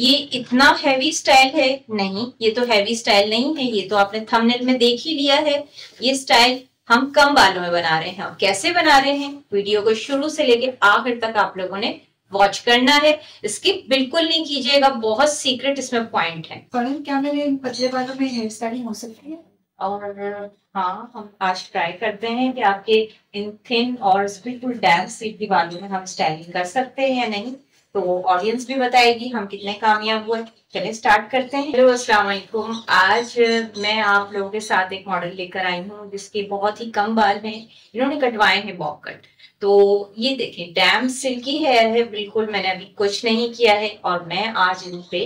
ये इतना heavy style है? नहीं ये तो हैवी स्टाइल नहीं है ये तो आपने थंबनेल में देख ही लिया है। ये स्टाइल हम कम बालों में बना रहे हैं। और कैसे बना रहे हैं? वीडियो को शुरू से लेके आखिर तक आप लोगों ने वॉच करना है। स्किप बिल्कुल नहीं कीजिएगा बहुत सीक्रेट इसमें पॉइंट है। क्या मेरे पतले बालों में हेयर स्टाइलिंग हो सकती है? और हाँ हम आज ट्राई करते हैं कि आपके इन थिन और बिल्कुल डैम सीट बालों में हम स्टाइलिंग कर सकते हैं या नहीं। तो ऑडियंस भी बताएगी हम कितने कामयाब हुए। चलिए स्टार्ट करते हैं। हेलो अस्सलाम वालेकुम। आज मैं आप लोगों के साथ एक मॉडल लेकर आई हूँ, जिसके बहुत ही कम बाल हैं। इन्होंने कटवाए हैं बॉक कट तो ये देखें डैम सिल्की हेयर है। बिल्कुल मैंने अभी कुछ नहीं किया है और मैं आज इन पे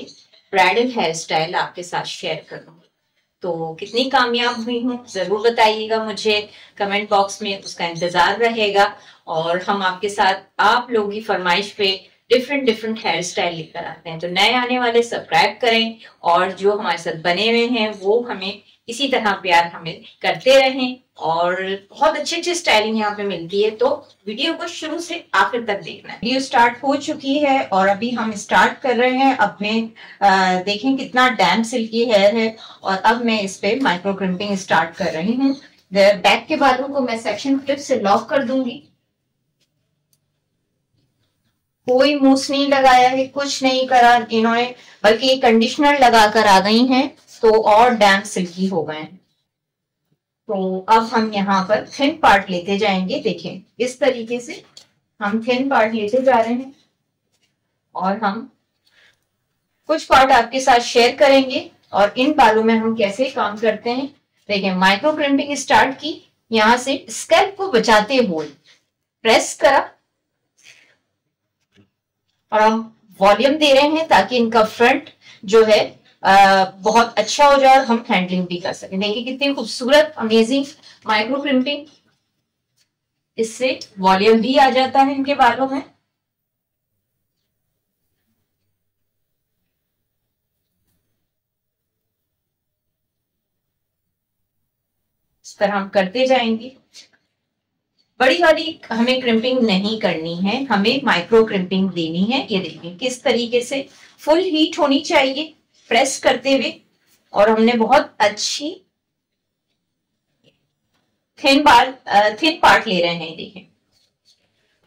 ब्राइडल हेयर स्टाइल आपके साथ शेयर करूँगी। तो कितनी कामयाब हुई हूँ, ज़रूर बताइएगा मुझे। कमेंट बॉक्स में उसका इंतज़ार रहेगा और हम आपके साथ आप लोगों की फरमाइश पे डिफरेंट डिफरेंट हेयर स्टाइल लेकर आते हैं। तो नए आने वाले सब्सक्राइब करें और जो हमारे साथ बने हुए हैं, वो हमें इसी तरह प्यार हमें करते रहें और बहुत अच्छी अच्छी स्टाइलिंग यहाँ पे मिलती है। तो वीडियो को शुरू से आखिर तक देखना वीडियो स्टार्ट हो चुकी है और अभी हम स्टार्ट कर रहे हैं अपने देखें कितना डैम सिल्की हेयर है और अब मैं इस पे माइक्रो क्रिम्पिंग स्टार्ट कर रही हूँ। बैक के बालों को मैं सेक्शन क्लिप से लॉक कर दूँगी। कोई मूस नहीं लगाया है कुछ नहीं करा, इन्होंने बल्कि कंडीशनर लगाकर आ गई हैं तो और डैम सिल्की हो गए हैं। तो अब हम यहाँ पर थिन पार्ट लेते जाएँगे, देखें, इस तरीके से हम थिन पार्ट लेते जा रहे हैं और हम कुछ पार्ट आपके साथ शेयर करेंगे और इन बालों में हम कैसे काम करते हैं। देखें माइक्रो क्रिम्पिंग स्टार्ट की, यहाँ से स्कैल्प को बचाते हुए प्रेस करा और हम वॉल्यूम दे रहे हैं ताकि इनका फ्रंट जो है आ, बहुत अच्छा हो जाए और हम हैंडलिंग भी कर सकें। देखिए कितनी खूबसूरत अमेजिंग माइक्रो प्रिंटिंग इससे वॉल्यूम भी आ जाता है इनके बालों में। इस पर हम करते जाएँगे। बड़ी वाली हमें क्रिम्पिंग नहीं करनी है, हमें माइक्रो क्रिम्पिंग देनी है, ये देखिए किस तरीके से। फुल हीट होनी चाहिए प्रेस करते हुए, और हमने बहुत अच्छी थिन बाल थिन पार्ट ले रहे हैं देखें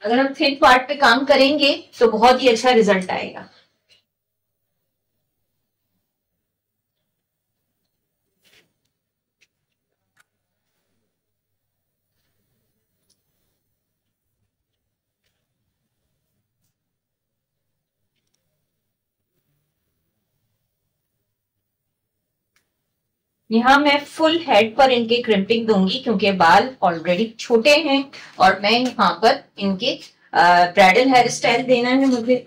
अगर हम थिन पार्ट पे काम करेंगे तो बहुत ही अच्छा रिज़ल्ट आएगा। यहाँ मैं फुल हेड पर इनके क्रिम्पिंग दूँगी क्योंकि बाल ऑलरेडी छोटे हैं और मैं यहाँ पर इनके ब्राइडल हेयर स्टाइल देना है मुझे।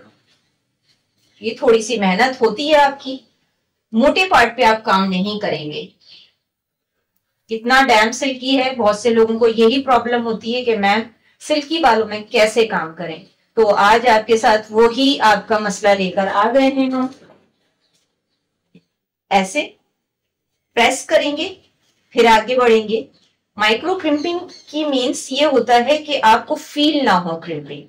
ये थोड़ी सी मेहनत होती है आपकी। मोटे पार्ट पे आप काम नहीं करेंगे। कितना डैम सिल्की है, बहुत से लोगों को यही प्रॉब्लम होती है कि मैम सिल्की बालों में कैसे काम करें? तो आज आपके साथ वो ही आपका मसला लेकर आ गए हैं हम। ऐसे प्रेस करेंगे, फिर आगे बढ़ेंगे। माइक्रो क्रिम्पिंग की मीन्स ये होता है कि आपको फील ना हो क्रिम्पिंग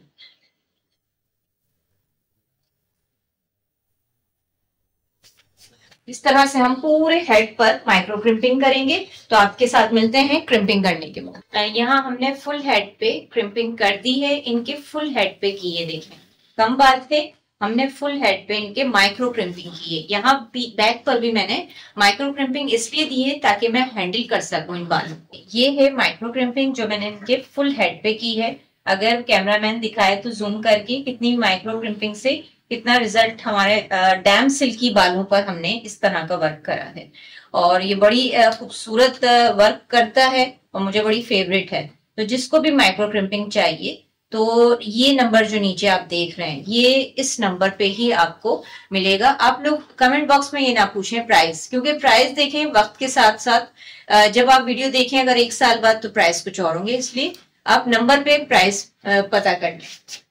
इस तरह से हम पूरे हेड पर माइक्रो क्रिम्पिंग करेंगे तो आपके साथ मिलते हैं क्रिम्पिंग करने के बाद। यहाँ हमने फुल हेड पे क्रिम्पिंग कर दी है, इनके फुल हेड पे की है देखें। कम बात है हमने फुल हेड पे इनके माइक्रो क्रिम्पिंग की है यहाँ बैक पर भी मैंने माइक्रो क्रिम्पिंग इसलिए दी है ताकि मैं हैंडल कर सकूँ इन बालों ये है माइक्रो क्रिम्पिंग जो मैंने इनके फुल हेड पे की है। अगर कैमरामैन दिखाए तो जूम करके कितनी माइक्रो क्रिम्पिंग से कितना रिज़ल्ट हमारे डैम सिल्की बालों पर हमने इस तरह का वर्क करा है। और ये बड़ी खूबसूरत वर्क करता है और मुझे बड़ी फेवरेट है। तो जिसको भी माइक्रो क्रिम्पिंग चाहिए तो ये नंबर जो नीचे आप देख रहे हैं, ये इस नंबर पे ही आपको मिलेगा। आप लोग कमेंट बॉक्स में ये ना पूछें प्राइस क्योंकि प्राइस देखें वक्त के साथ साथ जब आप वीडियो देखें अगर एक साल बाद तो प्राइस कुछ और होंगे, इसलिए आप नंबर पे प्राइस पता कर लें।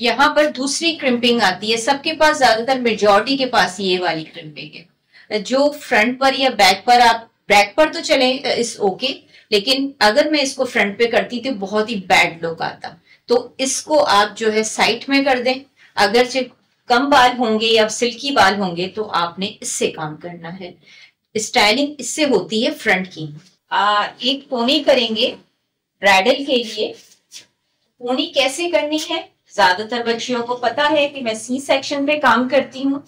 यहाँ पर दूसरी क्रिम्पिंग आती है, सबके पास ज़्यादातर मेजोरिटी के पास ये वाली क्रिम्पिंग है। जो फ्रंट पर या बैक पर आप बैक पर तो चले इस ओके लेकिन अगर मैं इसको फ्रंट पे करती तो बहुत ही बैड लुक आता। तो इसको आप जो है साइड में कर दें। अगर जो कम बाल होंगे या सिल्की बाल होंगे तो आपने इससे काम करना है। स्टाइलिंग इससे होती है फ्रंट की। आ, एक पोनी करेंगे ब्राइडल के लिए। पोनी कैसे करनी है? ज़्यादातर बच्चियों को पता है कि मैं सी सेक्शन पे काम करती हूँ।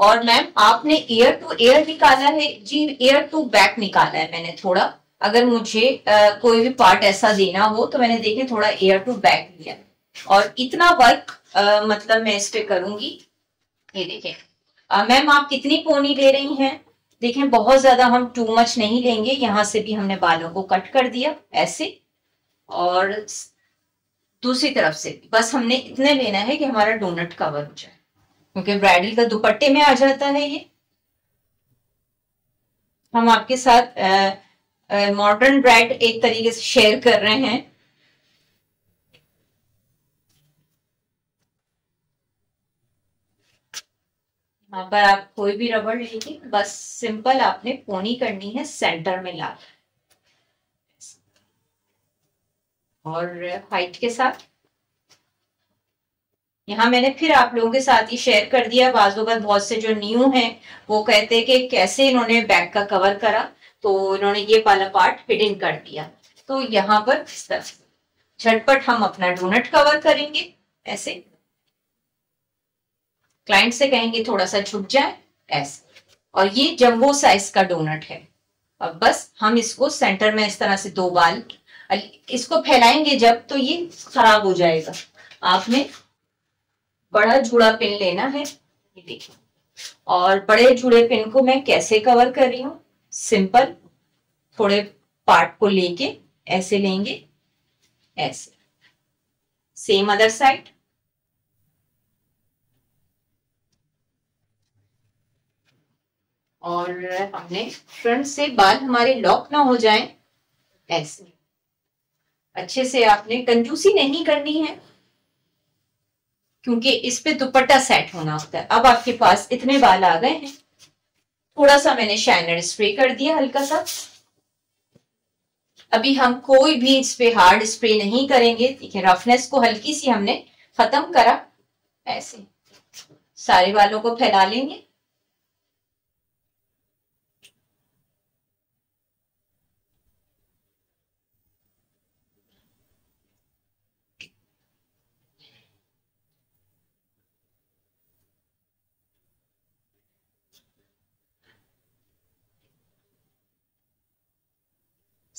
और मैम आपने एयर टू एयर निकाला है जी एयर टू बैक निकाला है मैंने थोड़ा। अगर मुझे आ, कोई भी पार्ट ऐसा देना हो तो मैंने देखे थोड़ा एयर टू बैक लिया और इतना वर्क मतलब मैं इस पे करूँगी। ये देखें। मैम आप कितनी पोनी ले रही हैं? देखें बहुत ज़्यादा हम टू मच नहीं लेंगे। यहाँ से भी हमने बालों को कट कर दिया ऐसे। और दूसरी तरफ़ से बस हमने इतने लेना है कि हमारा डोनट कवर हो जाए। क्योंकि ब्राइडल का दुपट्टे में आ जाता है ये। हम आपके साथ मॉडर्न ब्राइड एक तरीके से शेयर कर रहे हैं। यहाँ पर आप कोई भी रबड़ लीजिए बस सिंपल आपने पोनी करनी है सेंटर में ला और हाइट के साथ यहाँ मैंने फिर आप लोगों के साथ ही शेयर कर दिया। बाजू का बहुत से जो न्यू हैं, वो कहते हैं कि कैसे इन्होंने बैक का कवर करा तो इन्होंने ये वाला पार्ट फिटिंग कर दिया। तो यहाँ पर झटपट हम अपना डोनट कवर करेंगे, ऐसे। क्लाइंट से कहेंगे थोड़ा सा छुप जाए, ऐसे। और ये जम्बो साइज़ का डोनट है। अब बस हम इसको सेंटर में इस तरह से दो बाल, इसको फैलाएँगे जब तो ये खराब हो जाएगा। आपने बड़ा जुड़ा पिन लेना है, ये देखिए। और बड़े जुड़े पिन को मैं कैसे कवर कर रही हूँ? सिंपल थोड़े पार्ट को लेके, ऐसे लेंगे, ऐसे। सेम अदर साइड और हमने फ्रंट से बाल हमारे लॉक ना हो जाएँ, ऐसे। अच्छे से आपने कंजूसी नहीं करनी है। क्योंकि इस पे दुपट्टा सेट होना होता है। अब आपके पास इतने बाल आ गए हैं। थोड़ा सा मैंने शाइनर स्प्रे कर दिया हल्का सा। अभी हम कोई भी इस पे हार्ड स्प्रे नहीं करेंगे। देखिए रफनेस को हल्की सी हमने खत्म करा। ऐसे। सारे बालों को फैला लेंगे।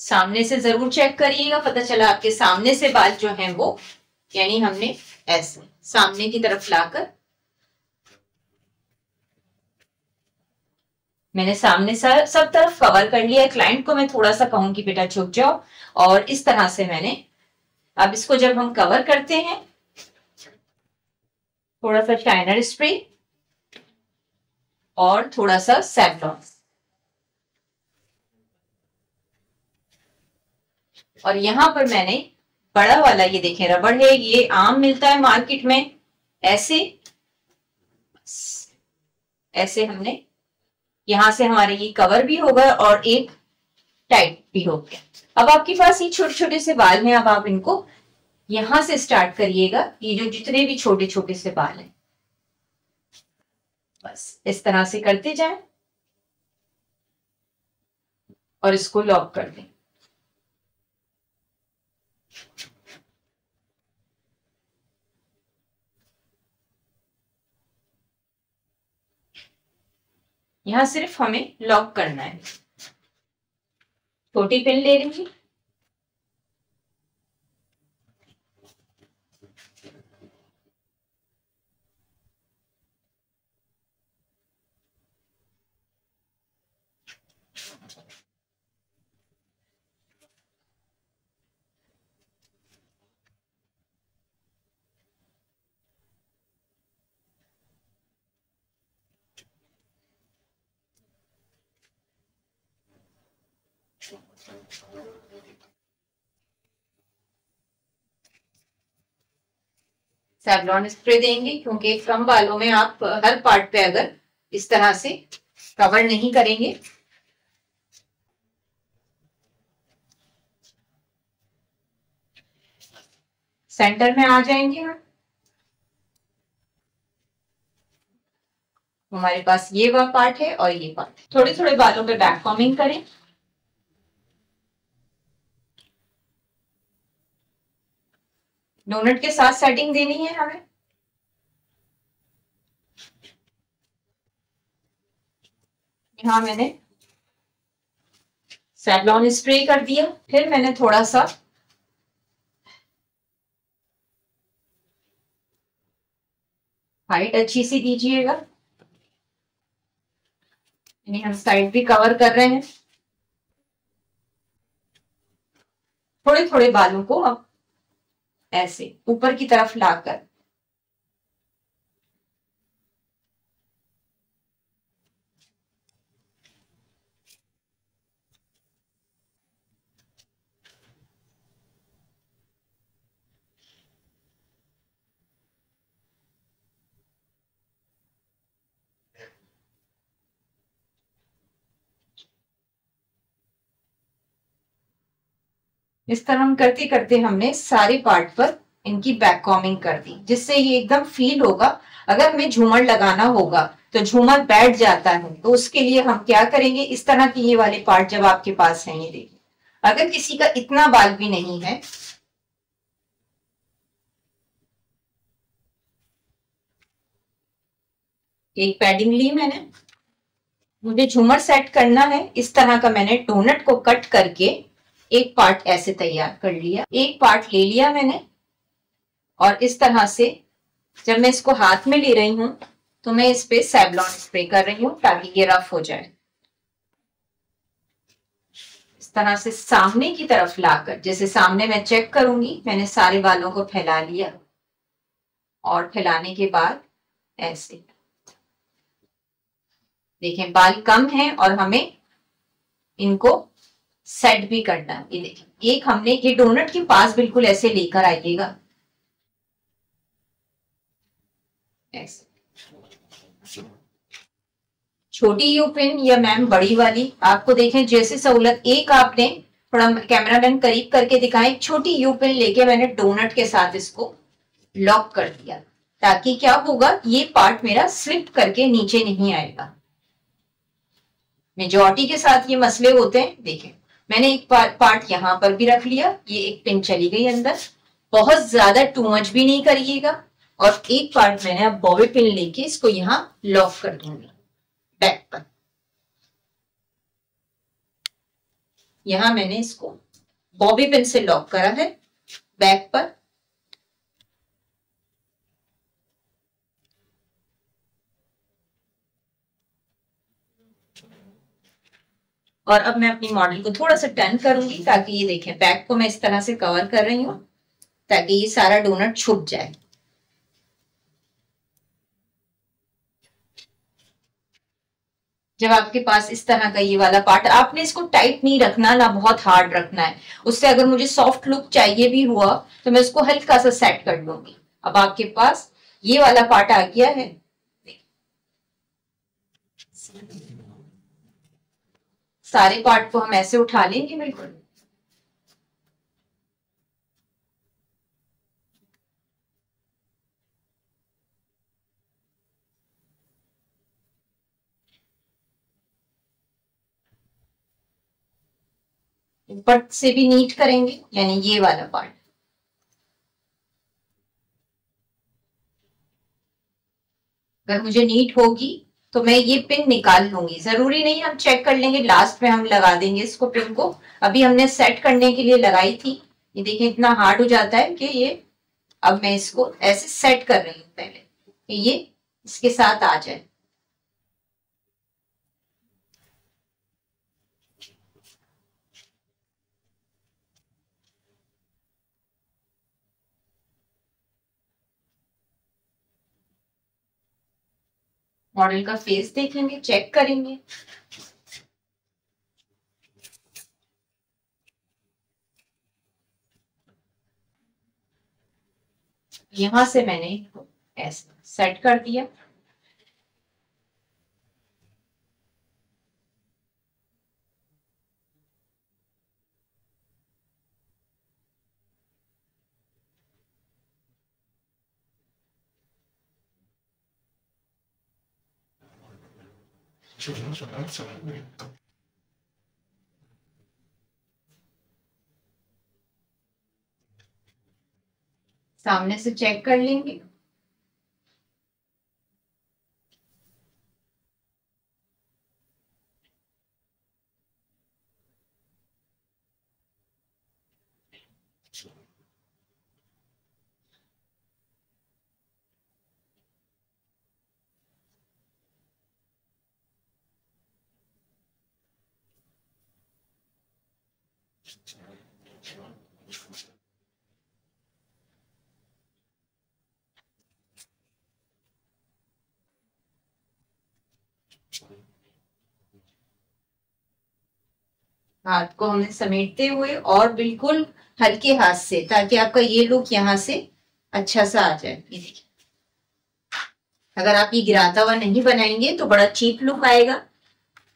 सामने से ज़रूर चेक करिएगा, पता चला आपके सामने से बाल जो है वो, यानी हमने ऐसे सामने की तरफ़ लाकर मैंने सामने से, सब तरफ़ कवर कर लिया। क्लाइंट को मैं थोड़ा सा कहूँगी बेटा झुक जाओ। और इस तरह से मैंने, अब इसको जब हम कवर करते हैं, थोड़ा सा शाइनर स्प्रे और थोड़ा सा सैवलॉन और यहाँ पर मैंने बड़ा वाला, ये देखें, रबड़ है, ये आम मिलता है मार्केट में। ऐसे ऐसे हमने, यहाँ से हमारे ये कवर भी होगा और एक टाइट भी हो गया। अब आपके पास ये छोटे छोटे से बाल हैं, अब आप इनको यहाँ से स्टार्ट करिएगा। ये जो जितने भी छोटे छोटे से बाल हैं। बस, इस तरह से करते जाएँ। और इसको लॉक कर दें। यहाँ सिर्फ़ हमें लॉक करना है। छोटी पेन ले लीजिए सैवलॉन स्प्रे देंगे, क्योंकि कम बालों में आप, हर पार्ट पे अगर इस तरह से कवर नहीं करेंगे। सेंटर में आ जाएँगे हम हमारे पास ये वह पार्ट है और ये पार्ट थोड़े थोड़े बालों पे बैक कॉमिंग करें। डोनट के साथ सेटिंग देनी है हमें। यहाँ मैंने सैवलॉन स्प्रे कर दिया। फिर मैंने थोड़ा सा हाइट अच्छी सी दीजिएगा। यानी हम साइड भी कवर कर रहे हैं। थोड़े थोड़े बालों को अब ऐसे ऊपर की तरफ़ लाकर। इस तरह हम करते करते हमने सारे पार्ट पर इनकी बैक कॉमिंग कर दी, जिससे ये एकदम फील होगा। अगर हमें झूमर लगाना होगा तो झूमर बैठ जाता है तो उसके लिए हम क्या करेंगे? इस तरह के ये वाले पार्ट जब आपके पास है, ये देखिए। अगर किसी का इतना बाल भी नहीं है, एक पैडिंग ली मैंने, मुझे झूमर सेट करना है, इस तरह का मैंने डोनट को कट करके एक पार्ट ऐसे तैयार कर लिया। एक पार्ट ले लिया मैंने। और इस तरह से जब मैं इसको हाथ में ले रही हूँ तो मैं इस पे सैबलॉन स्प्रे कर रही हूँ ताकि ये रफ हो जाए। इस तरह से सामने की तरफ़ लाकर, जैसे सामने मैं चेक करूँगी, मैंने सारे बालों को फैला लिया। और फैलाने के बाद ऐसे। देखें, बाल कम है और हमें इनको सेट भी करना है। ये एक हमने, ये डोनट के पास बिल्कुल ऐसे लेकर आइएगा। छोटी यू पिन या मैम बड़ी वाली, आपको देखें, जैसे सहूलत, एक आपने थोड़ा कैमरा मैन करीब करके दिखाएँ, छोटी यू पिन लेके मैंने डोनट के साथ इसको लॉक कर दिया, ताकि क्या होगा, ये पार्ट मेरा स्लिप करके नीचे नहीं आएगा। मेजोरिटी के साथ ये मसले होते हैं, देखें। मैंने एक पार्ट पार्ट यहाँ पर भी रख लिया। ये एक पिन चली गई अंदर। बहुत ज़्यादा टू मच भी नहीं करिएगा। और एक पार्ट मैंने अब बॉबी पिन लेके इसको यहाँ लॉक कर दूँगी। बैक पर। यहाँ मैंने इसको बॉबी पिन से लॉक करा है। बैक पर। और अब मैं अपनी मॉडल को थोड़ा सा टर्न करूँगी ताकि ये देखें बैक को मैं इस तरह से कवर कर रही हूँ, ताकि ये सारा डोनट छुप जाए। जब आपके पास इस तरह का ये वाला पार्ट आपने इसको टाइट नहीं रखना, ना बहुत हार्ड रखना है। उससे अगर मुझे सॉफ्ट लुक चाहिए भी हुआ तो मैं इसको हल्का सा सेट कर लूँगी। अब आपके पास ये वाला पार्ट आ गया है। सारे पार्ट को हम ऐसे उठा लेंगे, बिल्कुल। ऊपर से भी नीट करेंगे, यानी ये वाला पार्ट अगर मुझे नीट होगी तो मैं ये पिन निकाल लूँगी। ज़रूरी नहीं हम चेक कर लेंगे लास्ट में हम लगा देंगे इसको पिन को। अभी हमने सेट करने के लिए लगाई थी। ये देखिए इतना हार्ड हो जाता है कि ये, अब मैं इसको ऐसे सेट कर रही हूँ पहले। ये इसके साथ आ जाए। मॉडल का फेस देखेंगे चेक करेंगे। यहाँ से मैंने ऐसा सेट कर दिया। सामने से चेक कर लेंगे। हाथ को हमने समेटते हुए और बिल्कुल हल्के हाथ से, ताकि आपका ये लुक यहाँ से अच्छा सा आ जाए। ये देखिए। अगर आप ये गिराता हुआ नहीं बनाएँगे तो बड़ा चीप लुक आएगा।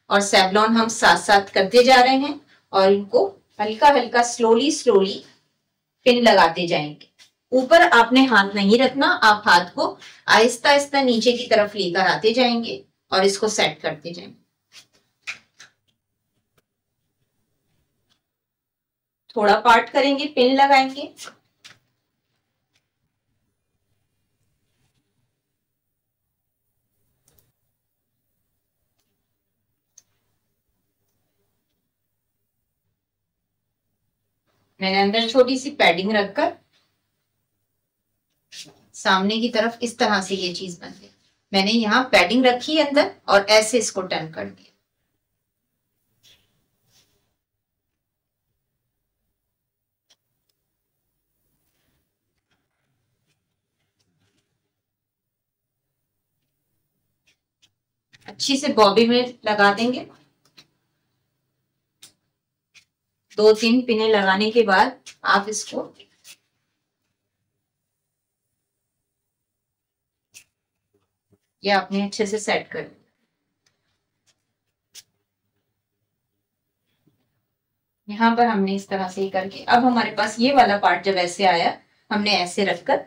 और सेवलॉन हम साथ साथ करते जा रहे हैं और इनको हल्का हल्का स्लोली स्लोली पिन लगाते जाएँगे। ऊपर आपने हाथ नहीं रखना, आप हाथ को आहिस्ता आहिस्ता नीचे की तरफ़ लेकर आते जाएँगे और इसको सेट करते जाएँगे। थोड़ा पार्ट करेंगे पिन लगाएँगे। मैंने अंदर छोटी सी पैडिंग रखकर सामने की तरफ़ इस तरह से ये चीज़ बन गई मैंने यहाँ पैडिंग रखी अंदर और ऐसे इसको टर्न कर दिया। अच्छी से बॉबी में लगा देंगे। दो तीन पिने लगाने के बाद आप इसको ये आपने अच्छे से सेट कर यहाँ पर हमने इस तरह से ही करके, अब हमारे पास ये वाला पार्ट जब ऐसे आया, हमने ऐसे रखकर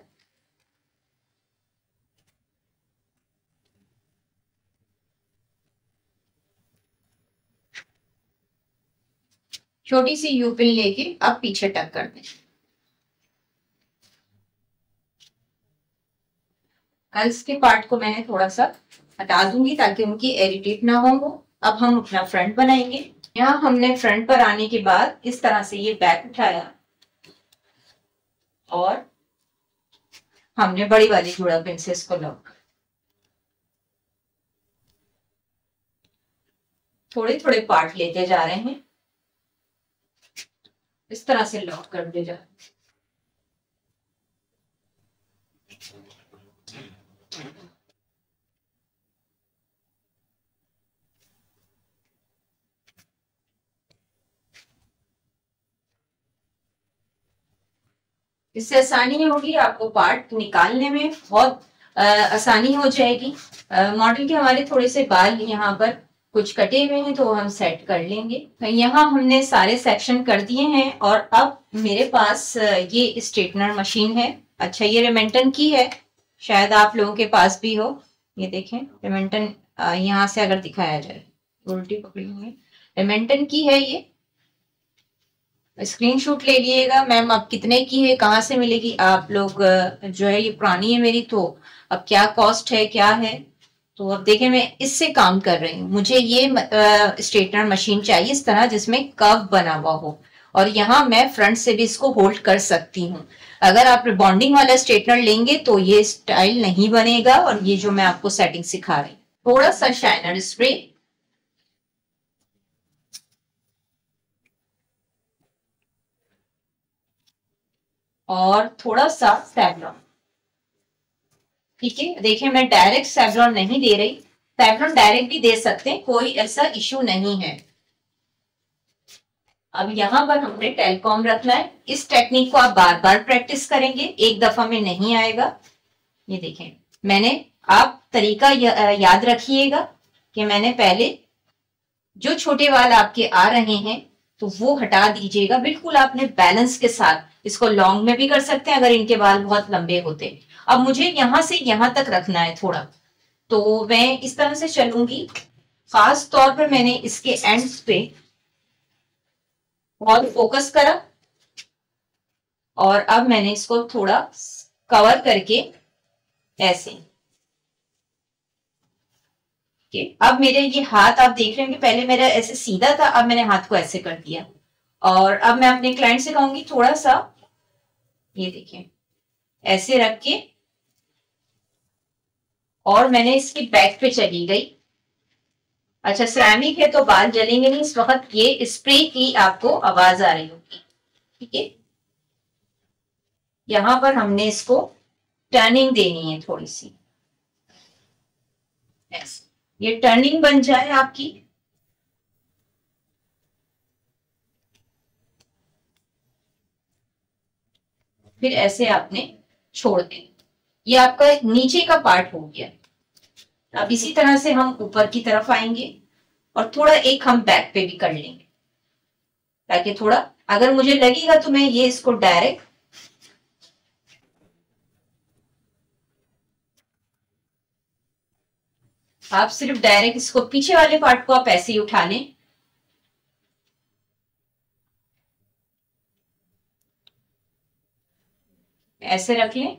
छोटी सी यू पिन लेके अब पीछे टक कर दें। कर्ल्स के पार्ट को मैंने थोड़ा सा हटा दूँगी ताकि उनकी एरिटेट ना हो वो। अब हम अपना फ्रंट बनाएँगे। यहाँ हमने फ्रंट पर आने के बाद इस तरह से ये बैक उठाया। और हमने बड़ी वाली जुड़ा पिन से इसको लॉक थोड़े थोड़े पार्ट लेते जा रहे हैं। इस तरह से लॉक कर दे जाए इससे आसानी होगी आपको पार्ट निकालने में, बहुत आसानी हो जाएगी। मॉडल के हमारे थोड़े से बाल यहाँ पर कुछ कटे हुए हैं तो हम सेट कर लेंगे। तो यहाँ हमने सारे सेक्शन कर दिए हैं और अब मेरे पास ये स्ट्रेटनर मशीन है। अच्छा ये रेमेंटन की है। शायद आप लोगों के पास भी हो। ये देखें रेमेंटन यहाँ से अगर दिखाया जाए। उल्टी पकड़ी हुई रेमेंटन की है ये। स्क्रीनशॉट ले लिएगा। मैम अब कितने की है? कहाँ से मिलेगी? आप लोग जो है, ये पुरानी है मेरी तो अब क्या कॉस्ट है, क्या है? तो अब देखें मैं इससे काम कर रही हूँ। मुझे ये स्ट्रेटनर मशीन चाहिए इस तरह जिसमें कव बना हुआ हो। और यहाँ मैं फ्रंट से भी इसको होल्ड कर सकती हूँ। अगर आप बॉन्डिंग वाला स्ट्रेटनर लेंगे तो ये स्टाइल नहीं बनेगा और ये जो मैं आपको सेटिंग सिखा रही हूँ। थोड़ा सा शाइनर स्प्रे और थोड़ा सा सैवलॉन ठीक है? देखिए, मैं डायरेक्ट सेवलॉन नहीं दे रही। सेवलॉन डायरेक्ट भी दे सकते हैं, कोई ऐसा इश्यू नहीं है। अब यहाँ पर हमने टेलकॉम रखना है। इस टेक्निक को आप बार बार प्रैक्टिस करेंगे। एक दफ़ा में नहीं आएगा। ये देखें, मैंने आप तरीका याद रखिएगा कि मैंने पहले जो छोटे वाल आपके आ रहे हैं तो वो हटा दीजिएगा। बिल्कुल आपने बैलेंस के साथ इसको लॉन्ग में भी कर सकते हैं, अगर इनके बाल बहुत लंबे होते। हैं अब मुझे यहाँ से यहाँ तक रखना है थोड़ा। तो मैं इस तरह से चलूँगी। खास तौर पर मैंने इसके एंड्स पे बहुत फोकस करा। और अब मैंने इसको थोड़ा कवर करके ऐसे। के अब मेरे ये हाथ आप देख रहे हैं कि पहले मेरा ऐसे सीधा था, अब मैंने हाथ को ऐसे कर दिया। और अब मैं अपने क्लाइंट से कहूँगी थोड़ा सा, ये देखिए, ऐसे रख के और मैंने इसकी बैक पे चली गई। अच्छा सिरेमिक है तो बाल जलेंगे नहीं, इस वक्त ये स्प्रे की आपको आवाज़ आ रही होगी। ठीक है? यहाँ पर हमने इसको टर्निंग देनी है थोड़ी सी ये टर्निंग बन जाए आपकी। फिर ऐसे आपने छोड़ दें ये आपका नीचे का पार्ट हो गया। अब इसी तरह से हम ऊपर की तरफ़ आएँगे और थोड़ा एक हम बैक पे भी कर लेंगे। ताकि थोड़ा, अगर मुझे लगेगा तो मैं ये इसको डायरेक्ट आप सिर्फ़ डायरेक्ट इसको पीछे वाले पार्ट को आप ऐसे ही उठा लें। ऐसे रख लें।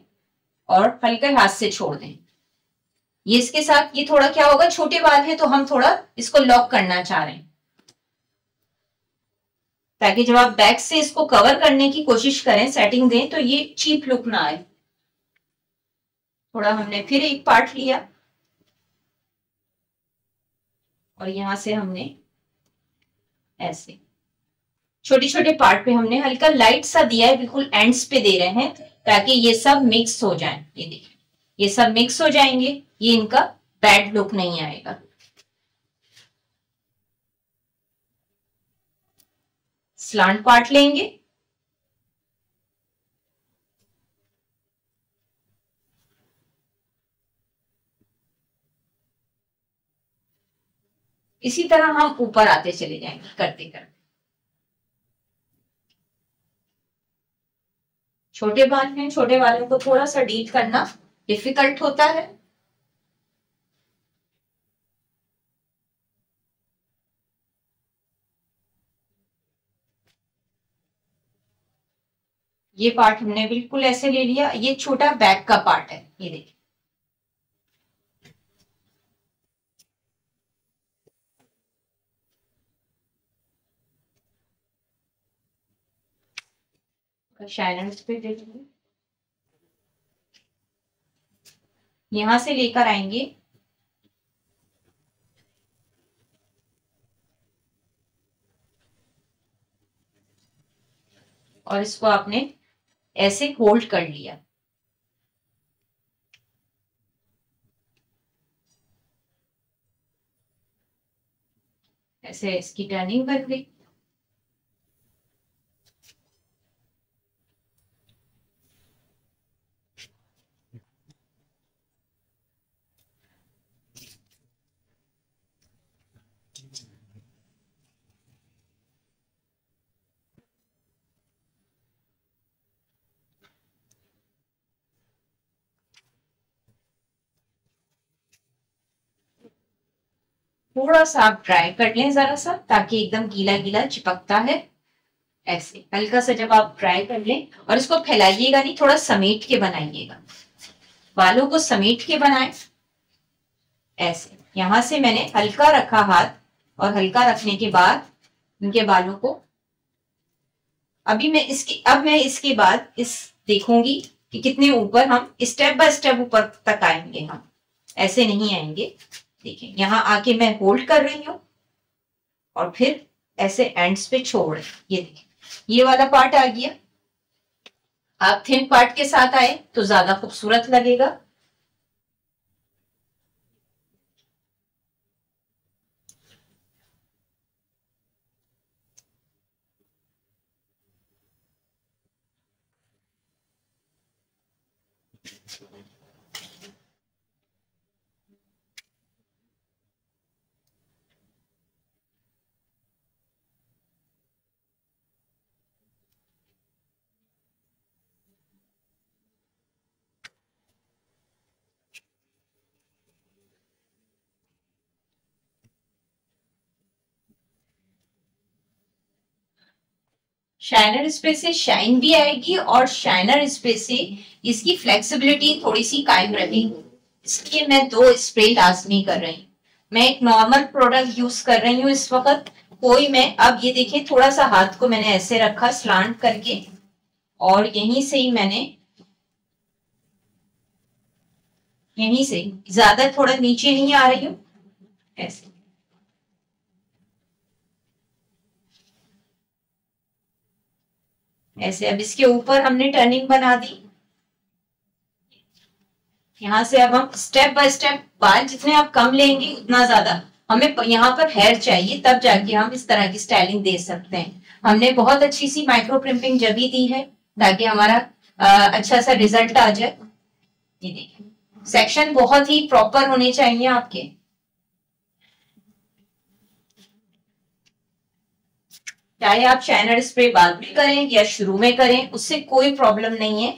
और हल्के हाथ से छोड़ दें। ये इसके साथ, ये थोड़ा क्या होगा? छोटे बाल है तो हम थोड़ा इसको लॉक करना चाह रहे हैं। ताकि जब आप बैक से इसको कवर करने की कोशिश करें सेटिंग दें तो ये चीप लुक ना आए। थोड़ा हमने फिर एक पार्ट लिया। और यहाँ से हमने ऐसे। छोटे छोटे पार्ट पे हमने हल्का लाइट सा दिया है, बिल्कुल एंड्स पे दे रहे हैं। ताकि ये सब मिक्स हो जाए। ये देखिए, ये सब मिक्स हो जाएँगे, ये इनका बैड लुक नहीं आएगा। स्लांट पार्ट लेंगे। इसी तरह हम ऊपर आते चले जाएँगे करते करते छोटे बाल हैं, छोटे बालों को थोड़ा सा डील करना डिफ़िकल्ट होता है। ये पार्ट हमने बिल्कुल ऐसे ले लिया। ये छोटा बैक का पार्ट है, ये देखिए। शाइनर्स पे यहाँ से लेकर आएँगे। और इसको आपने ऐसे होल्ड कर लिया। ऐसे इसकी टर्निंग बन गई थोड़ा सा आप ड्राई कर लें जरा सा ताकि एकदम गीला गीला चिपकता है। ऐसे हल्का सा जब आप ड्राई कर लें, और इसको फैलाइएगा नहीं, थोड़ा समेट के बनाइएगा। बालों को समेट के बनाएँ। ऐसे, यहाँ से मैंने हल्का रखा हाथ, और हल्का रखने के बाद उनके बालों को, अभी मैं इसकी, अब मैं इसके बाद इस देखूँगी कि कितने ऊपर हम, स्टेप बाय स्टेप ऊपर तक आएँगे हम। ऐसे नहीं आएँगे। देखिए यहाँ आके मैं होल्ड कर रही हूँ और फिर ऐसे एंड्स पे छोड़ ये देखें। ये वाला पार्ट आ गया। आप थिन पार्ट के साथ आए तो ज़्यादा खूबसूरत लगेगा। शाइनर स्प्रे से शाइन भी आएगी और शाइनर स्प्रे से इसकी फ्लेक्सिबिलिटी थोड़ी सी कायम रहेगी इसलिए मैं दो स्प्रे लाजमी कर रही। हूँ मैं एक नॉर्मल प्रोडक्ट यूज़ कर रही हूँ इस वक्त। कोई मैं, अब ये देखिए थोड़ा सा हाथ को मैंने ऐसे रखा स्लांट करके। और यहीं से ही मैंने, यहीं से ज़्यादा थोड़ा नीचे नहीं आ रही हूँ। ऐसे। ऐसे अब इसके ऊपर हमने टर्निंग बना दी। यहाँ से अब हम स्टेप बाय स्टेप बाल जितने आप कम लेंगे उतना ज़्यादा। हमें यहाँ पर हेयर चाहिए तब जाके हम इस तरह की स्टाइलिंग दे सकते हैं। हमने बहुत अच्छी सी माइक्रो प्रिंपिंग जबी दी है ताकि हमारा आ, अच्छा सा रिज़ल्ट आ जाए। ये देखिए। सेक्शन बहुत ही प्रॉपर होने चाहिए आपके। चाहे आप चैनल स्प्रे बाद में करें या शुरू में करें, उससे कोई प्रॉब्लम नहीं है।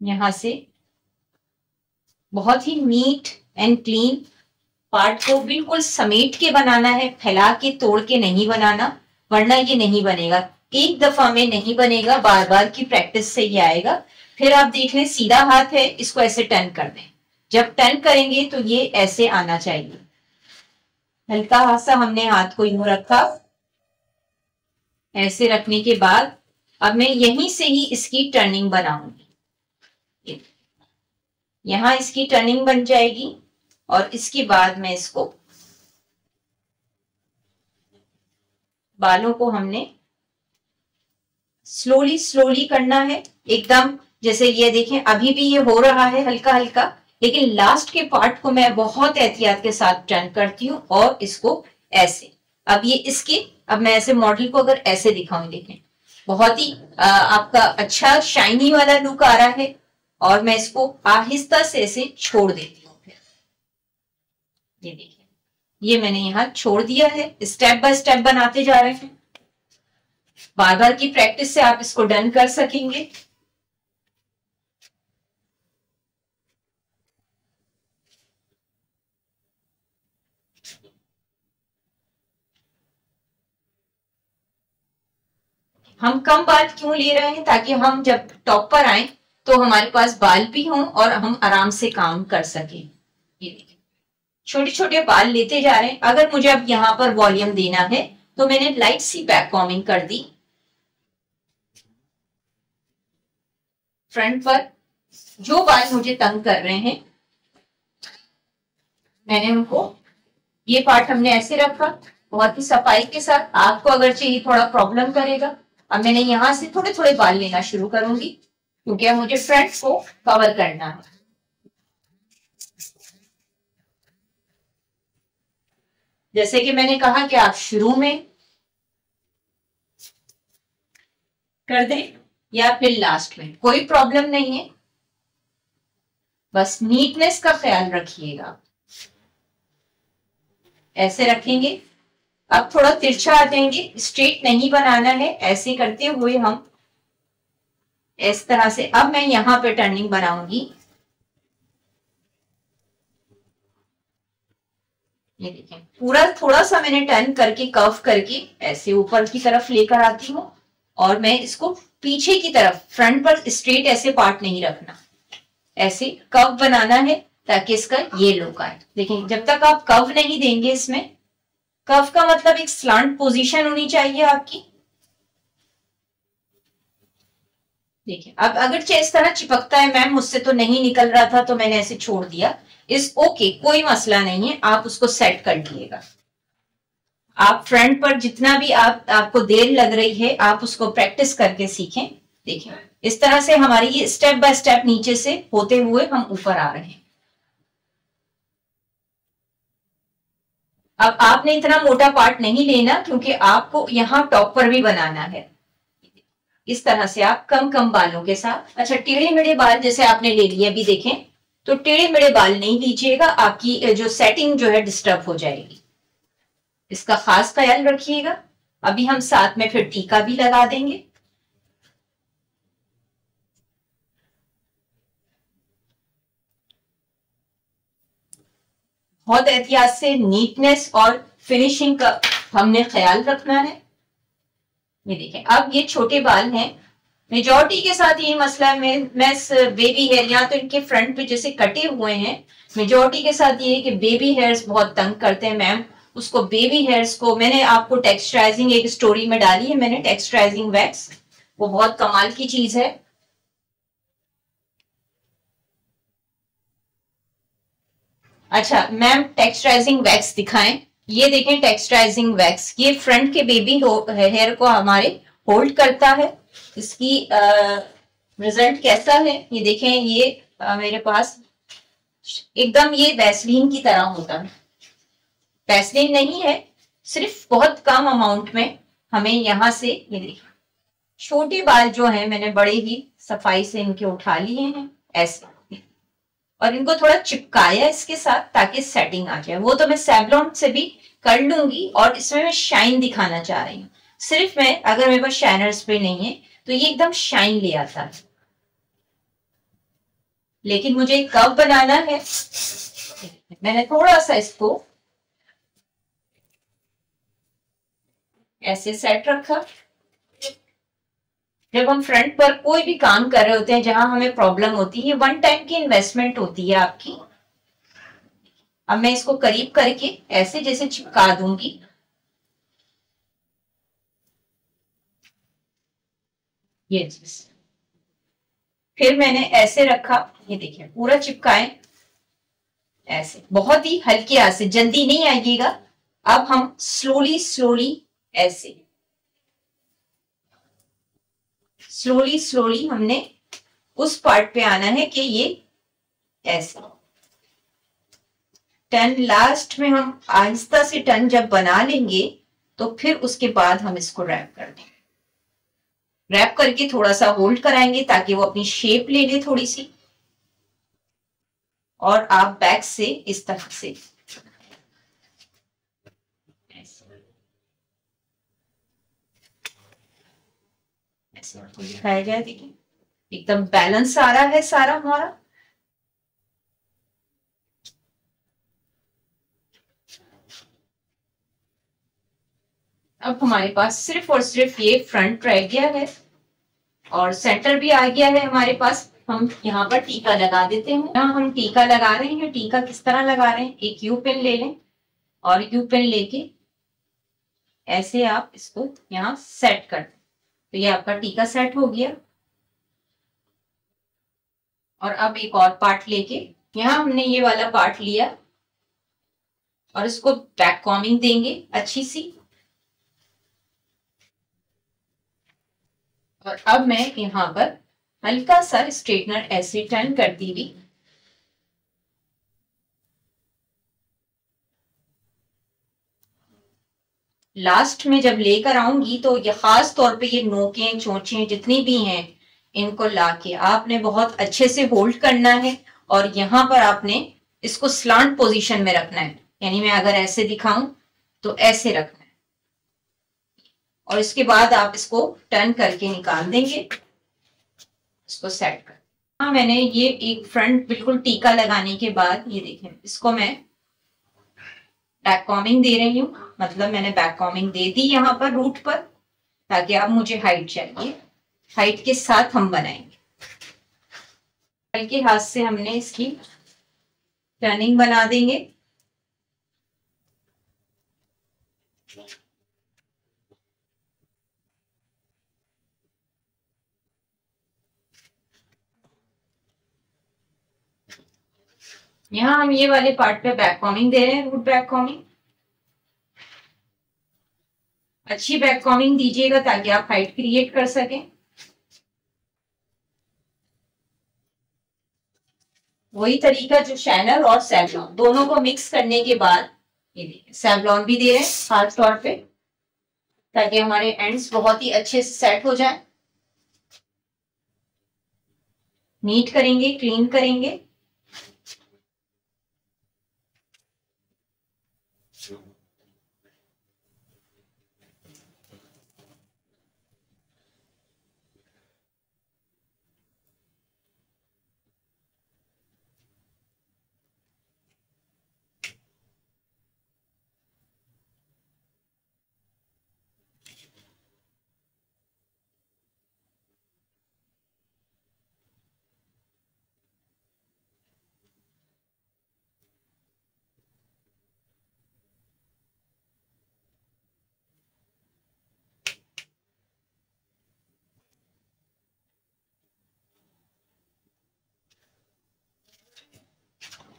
यहाँ से बहुत ही नीट एंड क्लीन पार्ट को बिल्कुल समेट के बनाना है, फैला के, तोड़ के नहीं बनाना, वरना ये नहीं बनेगा। एक दफ़ा में नहीं बनेगा बार बार की प्रैक्टिस से ये आएगा। फिर आप देख लें, सीधा हाथ है, इसको ऐसे टर्न कर दें। जब टर्न करेंगे तो ये ऐसे आना चाहिए। हल्का हासा हमने हाथ को यूँ रखा। ऐसे रखने के बाद अब मैं यहीं से ही इसकी टर्निंग बनाऊँगी। यहाँ इसकी टर्निंग बन जाएगी और इसके बाद में इसको बालों को हमने स्लोली स्लोली करना है। एकदम जैसे ये देखें, अभी भी ये हो रहा है हल्का हल्का लेकिन लास्ट के पार्ट को मैं बहुत एहतियात के साथ टर्न करती हूँ और इसको ऐसे। अब ये इसके अब मैं ऐसे मॉडल को अगर ऐसे दिखाऊँ देखें। बहुत ही आ, आपका अच्छा शाइनी वाला लुक आ रहा है और मैं इसको आहिस्ता से ऐसे छोड़ देती हूँ फिर। ये देखिए ये मैंने यहाँ छोड़ दिया है। स्टेप बाय स्टेप बनाते जा रहे हैं। बार बार की प्रैक्टिस से आप इसको डन कर सकेंगे। हम कम बाल क्यों ले रहे हैं ताकि हम जब टॉप पर आए तो हमारे पास बाल भी हों और हम आराम से काम कर सके। छोटे छोटे बाल लेते जा रहे हैं। अगर मुझे अब यहाँ पर वॉल्यूम देना है तो मैंने लाइट सी बैक कॉमिंग कर दी। फ्रंट पर जो बाल मुझे तंग कर रहे हैं, मैंने उनको, ये पार्ट हमने ऐसे रखा। बहुत ही सफ़ाई के साथ आपको अगर चाहिए थोड़ा प्रॉब्लम करेगा अब मैंने यहाँ से थोड़े थोड़े बाल लेना शुरू करूँगी, क्योंकि अब मुझे फ्रंट को कवर करना है। जैसे कि मैंने कहा कि आप शुरू में कर दें या फिर लास्ट में। कोई प्रॉब्लम नहीं है। बस नीटनेस का ख्याल रखिएगा। ऐसे रखेंगे। अब थोड़ा तिरछा आ जाएँगे। स्ट्रेट नहीं बनाना है। ऐसे करते हुए हम इस तरह से, अब मैं यहाँ पे टर्निंग बनाऊँगी। ये देखें। पूरा थोड़ा सा मैंने टर्न करके कव करके ऐसे ऊपर की तरफ़ लेकर आती हूँ और मैं इसको पीछे की तरफ़ फ्रंट पर स्ट्रेट ऐसे पार्ट नहीं रखना। ऐसे कव बनाना है ताकि इसका ये लुक आए। देखिए जब तक आप कव नहीं देंगे इसमें कव का मतलब एक स्लांट पोजीशन होनी चाहिए आपकी। देखिए, अब अगर इस तरह चिपकता है, मैम, मुझसे तो नहीं निकल रहा था तो मैंने ऐसे छोड़ दिया। इस ओके, कोई मसला नहीं है, आप उसको सेट कर दिएगा आप फ्रंट पर जितना भी आप, आपको देर लग रही है, आप उसको प्रैक्टिस करके सीखें। देखिए, इस तरह से हमारी ये स्टेप बाय स्टेप नीचे से होते हुए हम ऊपर आ रहे हैं। अब आपने इतना मोटा पार्ट नहीं लेना क्योंकि आपको यहाँ टॉप पर भी बनाना है। इस तरह से आप कम कम बालों के साथ। अच्छा टेढ़े मेढ़े बाल जैसे आपने ले लिए, अभी देखें तो टेढ़े मेढ़े बाल नहीं लीजिएगा, आपकी जो सेटिंग जो है डिस्टर्ब हो जाएगी। इसका खास ख्याल रखिएगा। अभी हम साथ में फिर टीका भी लगा देंगे। बहुत एहतियात से नीटनेस और फिनिशिंग का हमने ख्याल रखना है। ये देखें, अब ये छोटे बाल हैं। मेजोरिटी के साथ ये मसला है, मैं बेबी हेयर यहाँ तो इनके फ्रंट पे जैसे कटे हुए हैं मेजोरिटी के साथ ये है कि बेबी हेयर्स बहुत तंग करते हैं मैम उसको बेबी हेयर्स को मैंने आपको टेक्सचराइजिंग एक स्टोरी में डाली है, मैंने टेक्सचराइजिंग वैक्स वो बहुत कमाल की चीज़ है। अच्छा मैम टेक्सचराइजिंग वैक्स दिखाएँ। ये देखें टेक्सचराइजिंग वैक्स ये फ्रंट के बेबी हेयर को हमारे होल्ड करता है। इसकी रिज़ल्ट कैसा है? ये देखें ये आ, मेरे पास एकदम ये वैसलीन की तरह होता है। वैसलीन नहीं है सिर्फ़ बहुत कम अमाउंट में हमें यहाँ से ये देखिए छोटे बाल जो हैं मैंने बड़े ही सफ़ाई से इनके उठा लिए हैं ऐसे। और इनको थोड़ा चिपकाया इसके साथ ताकि सेटिंग आ जाए। वो तो मैं सैबलॉन से भी कर लूँगी और इसमें मैं शाइन दिखाना चाह रही हूँ। सिर्फ़ मैं, अगर मेरे पास शाइनर स्प्रे नहीं है तो ये एकदम शाइन ले आता है। लेकिन मुझे एक कप बनाना है। मैंने थोड़ा सा इसको ऐसे सेट रखा। जब हम फ्रंट पर कोई भी काम कर रहे होते हैं, जहाँ हमें प्रॉब्लम होती है वन टाइम की इन्वेस्टमेंट होती है आपकी। अब मैं इसको करीब करके ऐसे जैसे चिपका दूँगी। ये फिर मैंने ऐसे रखा, ये देखिए, पूरा चिपकाए। ऐसे, बहुत ही हल्के हाथ से, जल्दी नहीं आइएगा। अब हम स्लोली स्लोली ऐसे स्लोली स्लोली हमने उस पार्ट पे आना है कि ये ऐसे। टन लास्ट में हम आहिस्ता से टन जब बना लेंगे तो फिर उसके बाद हम इसको रैप कर देंगे। रैप करके थोड़ा सा होल्ड कराएँगे ताकि वो अपनी शेप ले ले थोड़ी सी। और आप बैक से इस तरह से। गया देखिए एकदम बैलेंस आ रहा है सारा हमारा। अब हमारे पास सिर्फ़ और सिर्फ़ ये फ्रंट रह गया है और सेंटर भी आ गया है हमारे पास। हम यहाँ पर टीका लगा देते हैं। यहाँ हम टीका लगा रहे हैं। टीका किस तरह लगा रहे हैं? एक यू पेन ले लें और यू पेन लेके ऐसे आप इसको यहाँ सेट कर दें। तो ये आपका टीका सेट हो गया। और अब एक और पार्ट लेके, यहाँ हमने ये वाला पार्ट लिया। और इसको बैक कॉमिंग देंगे अच्छी सी। और अब मैं यहाँ पर हल्का सा स्ट्रेटनर ऐसे टर्न करती हुई लास्ट में जब लेकर आऊँगी तो ये खास तौर पे ये नोकें, चोचें जितनी भी हैं, इनको लाके आपने बहुत अच्छे से होल्ड करना है और यहाँ पर आपने इसको स्लांट पोजीशन में रखना है। यानी मैं अगर ऐसे दिखाऊँ तो ऐसे रखना है। और इसके बाद आप इसको टर्न करके निकाल देंगे। इसको सेट कर। हाँ मैंने ये एक फ्रंट बिल्कुल टीका लगाने के बाद, ये देखें, इसको मैं बैक कॉमिंग दे रही हूँ। मतलब मैंने बैक कॉमिंग दे दी यहाँ पर रूट पर, ताकि अब मुझे हाइट चाहिए। हाइट के साथ हम बनाएँगे। हल्के हाथ से हमने इसकी टर्निंग बना देंगे। यहाँ हम ये वाले पार्ट पे बैक कॉमिंग दे रहे हैं रूट बैक कॉमिंग अच्छी बैक कॉमिंग दीजिएगा ताकि आप हाइट क्रिएट कर सकें। वही तरीका जो शैनल और सैवलॉन दोनों को मिक्स करने के बाद सैवलॉन भी दे रहे हैं खास तौर पे, ताकि हमारे एंड्स बहुत ही अच्छे से सेट हो जाए। नीट करेंगे क्लीन करेंगे।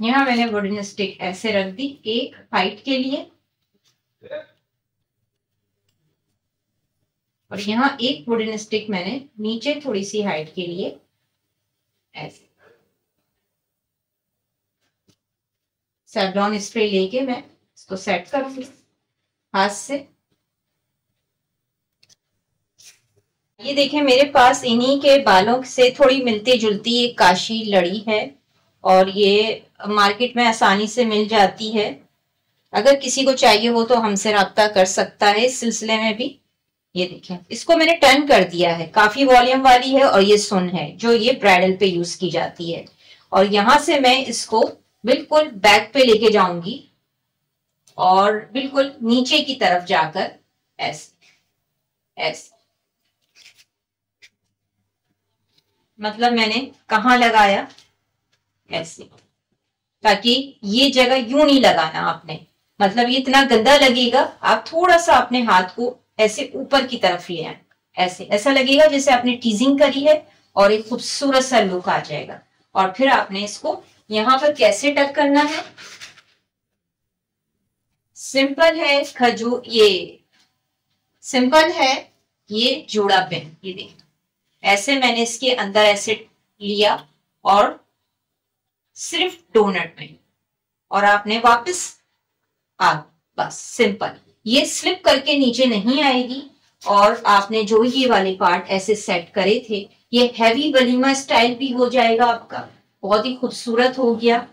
यहाँ मैंने वुडन स्टिक ऐसे रख दी, एक हाइट के लिए। और यहाँ एक वुडन स्टिक मैंने नीचे थोड़ी सी हाइट के लिए ऐसे। सेवलॉन स्प्रे लेके मैं इसको सेट करूँगी हाथ से। ये देखें मेरे पास इन्हीं के बालों से थोड़ी मिलती जुलती एक काशी लड़ी है। और ये मार्केट में आसानी से मिल जाती है। अगर किसी को चाहिए हो तो हमसे रब्ता कर सकता है इस सिलसिले में भी। ये देखें, इसको मैंने टर्न कर दिया है। काफ़ी वॉल्यूम वाली है और ये सुन है, जो ये ब्राइडल पे यूज़ की जाती है। और यहाँ से मैं इसको बिल्कुल बैक पे लेके जाऊँगी और बिल्कुल नीचे की तरफ़ जाकर ऐसे ऐसे मतलब मैंने कहा लगाया? ऐसे। ताकि ये जगह यूँ नहीं लगाना आपने। मतलब ये इतना गंदा लगेगा, आप थोड़ा सा अपने हाथ को ऐसे ऊपर की तरफ़ ले आए। ऐसे, ऐसा लगेगा जैसे आपने टीजिंग करी है और एक खूबसूरत सा लुक आ जाएगा। और फिर आपने इसको यहाँ पर कैसे टक करना है? सिंपल है खजू, ये। सिंपल है ये जोड़ा पेन ये देख। ऐसे मैंने इसके अंदर ऐसे लिया और सिर्फ़ डोनट में और आपने वापस आ, बस, सिंपल। ये स्लिप करके नीचे नहीं आएगी और आपने जो ये वाले पार्ट ऐसे सेट करे थे, ये हैवी वलीमा स्टाइल भी हो जाएगा आपका। बहुत ही खूबसूरत हो गया।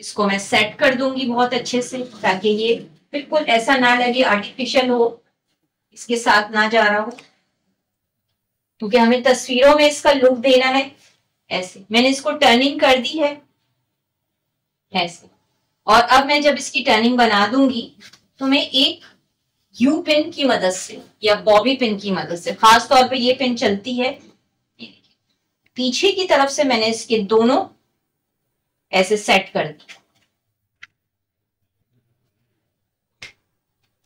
इसको मैं सेट कर दूँगी बहुत अच्छे से, ताकि ये बिल्कुल ऐसा ना लगे आर्टिफिशियल हो। इसके साथ ना जा रहा हो। क्योंकि हमें तस्वीरों में इसका लुक देना है। ऐसे। मैंने इसको टर्निंग कर दी है। ऐसे। और अब मैं जब इसकी टर्निंग बना दूँगी तो मैं एक यू पिन की मदद से या बॉबी पिन की मदद से खास तौर पे ये पिन चलती है पीछे की तरफ़ से मैंने इसके दोनों ऐसे सेट कर दी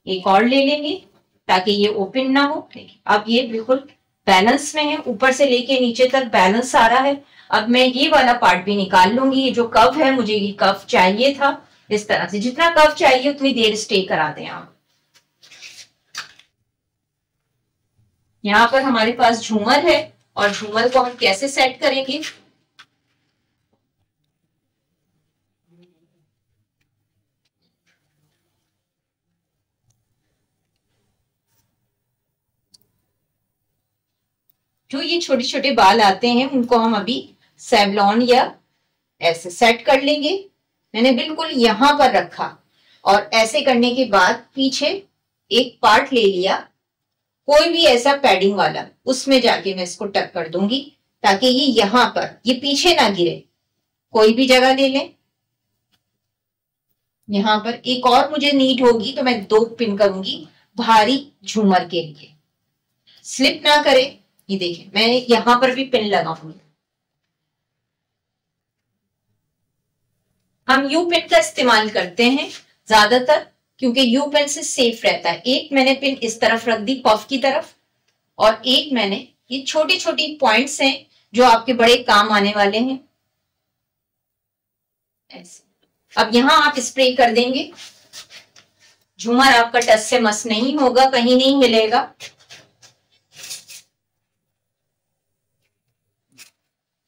एक और ले लेंगे, ताकि ये ओपन ना हो। अब ये बिल्कुल बैलेंस में है, ऊपर से लेके नीचे तक बैलेंस आ रहा है। अब मैं ये वाला पार्ट भी निकाल लूँगी, ये जो कव है, मुझे ये कव चाहिए था, इस तरह से। जितना कफ चाहिए, उतनी देर स्टे करा दें आप। यहाँ पर हमारे पास झूमर है, और झूमर को हम कैसे सेट करेंगे? जो ये छोटे छोटे बाल आते हैं, उनको हम अभी सेवलॉन या ऐसे सेट कर लेंगे। मैंने बिल्कुल यहाँ पर रखा। और ऐसे करने के बाद पीछे एक पार्ट ले लिया। कोई भी ऐसा पैडिंग वाला, उसमें जाके मैं इसको टक कर दूँगी, ताकि ये यहाँ पर, ये पीछे ना गिरे। कोई भी जगह ले लें। यहाँ पर एक और मुझे नीड होगी तो मैं दो पिन करूँगी भारी झूमर के लिए। स्लिप ना करे। ये देखिए मैं यहाँ पर भी पिन लगाऊँगी हम यू पिन का इस्तेमाल करते हैं ज़्यादातर, क्योंकि यू पेन से सेफ़ रहता है। एक मैंने पिन इस तरफ़ रख दी पफ की तरफ़, और एक मैंने, ये छोटी छोटी पॉइंट्स हैं जो आपके बड़े काम आने वाले हैं। ऐसे। अब यहाँ आप स्प्रे कर देंगे। झूमर आपका टच से मस नहीं होगा, कहीं नहीं हिलेगा।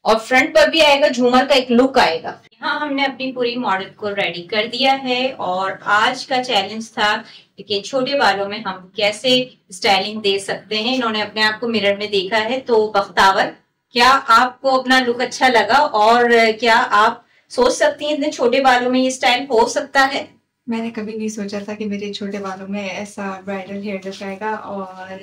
और फ्रंट पर भी आएगा झूमर का एक लुक आएगा। यहाँ हमने अपनी पूरी मॉडल को रेडी कर दिया है और आज का चैलेंज था कि छोटे बालों में हम कैसे स्टाइलिंग दे सकते हैं। इन्होंने अपने आप को मिरर में देखा है। तो बख्तावर क्या आपको अपना लुक अच्छा लगा और क्या आप सोच सकती हैं इतने छोटे बालों में ये स्टाइल हो सकता है? मैंने कभी नहीं सोचा था कि मेरे छोटे बालों में ऐसा ब्राइडल हेयर लुक आएगा और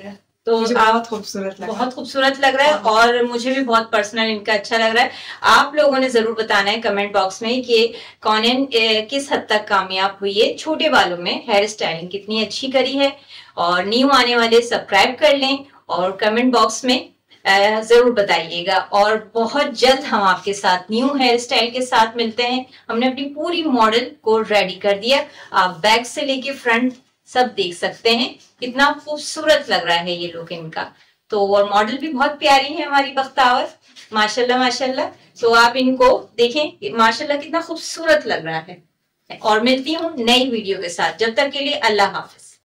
तो बहुत खूबसूरत लग बहुत खूबसूरत लग रहा है हाँ। और मुझे भी बहुत पर्सनल इनका अच्छा लग रहा है। आप लोगों ने ज़रूर बताना है कमेंट बॉक्स में कि कौन किस हद तक कामयाब हुई है। छोटे बालों में हेयर स्टाइलिंग कितनी अच्छी करी है और न्यू आने वाले सब्सक्राइब कर लें और कमेंट बॉक्स में ज़रूर बताइएगा। और बहुत जल्द हम आपके साथ न्यू हेयर स्टाइल के साथ मिलते हैं। हमने अपनी पूरी मॉडल को रेडी कर दिया। आप बैक से लेके फ्रंट सब देख सकते हैं। कितना खूबसूरत लग रहा है ये लुक इनका। तो और मॉडल भी बहुत प्यारी है हमारी बख्तावर। माशाल्लाह माशाल्लाह। तो आप इनको देखें माशाल्लाह कितना खूबसूरत लग रहा है। और मिलती हूँ नई वीडियो के साथ। जब तक के लिए अल्लाह हाफिज।